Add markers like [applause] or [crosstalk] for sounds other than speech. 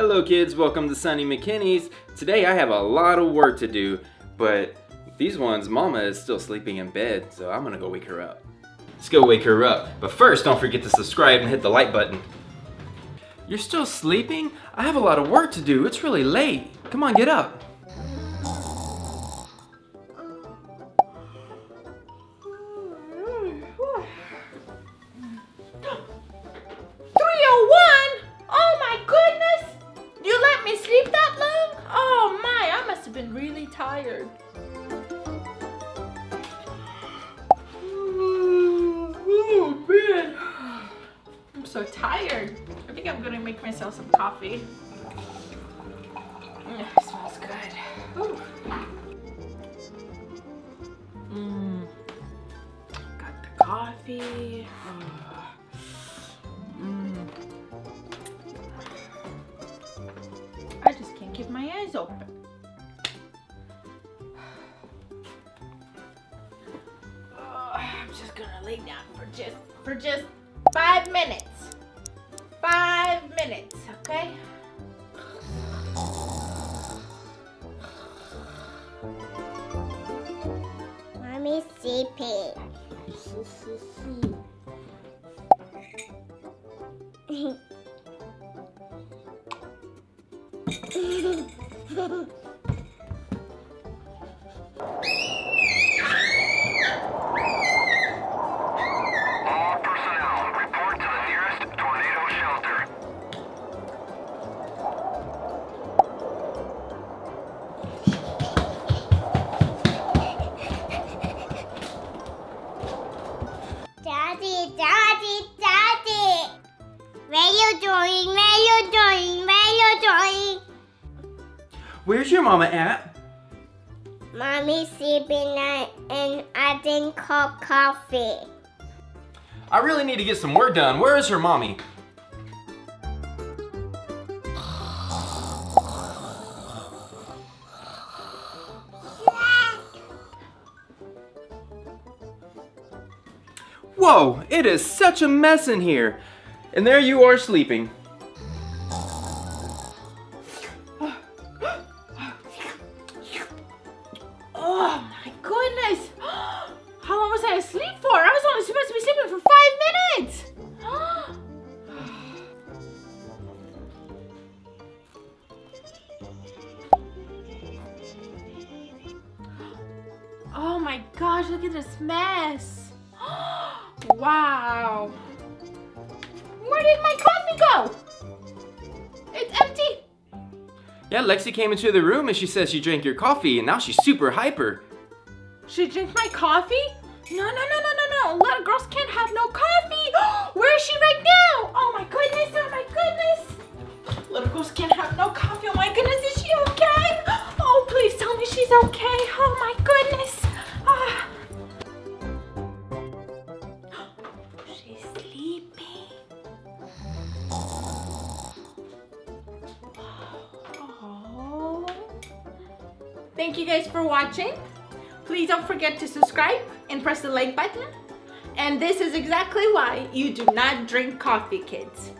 Hello kids, welcome to Sunny McKinneys. Today I have a lot of work to do, but these ones, Mama is still sleeping in bed, so I'm gonna go wake her up. Let's go wake her up. But first, don't forget to subscribe and hit the like button. You're still sleeping? I have a lot of work to do. It's really late. Come on, get up. Been really tired. Oh man, I'm so tired. I think I'm gonna make myself some coffee. Mm, smells good. Mm. Got the coffee. Mm. I just can't keep my eyes open. Gonna lay down for just for just five minutes. Five minutes, okay? Mommy's [laughs] sleeping. Daddy, Daddy, Daddy. Where you going? Where you going? Where you going? Where's your mama at? Mommy's sleeping and, and I didn't cup coffee. I really need to get some work done. Where is her mommy? Whoa, it is such a mess in here. And there you are sleeping. Oh my goodness! [gasps] How long was I asleep for? I was only supposed to be sleeping for five minutes! [gasps] Oh my gosh, look at this mess! Wow! Where did my coffee go? It's empty! Yeah, Lexi came into the room and she says she drank your coffee and now she's super hyper. She drank my coffee? No, no, no, no, no, no. Little girls can't have no coffee. Thank you guys for watching. Please don't forget to subscribe and press the like button. And this is exactly why you do not drink coffee, kids.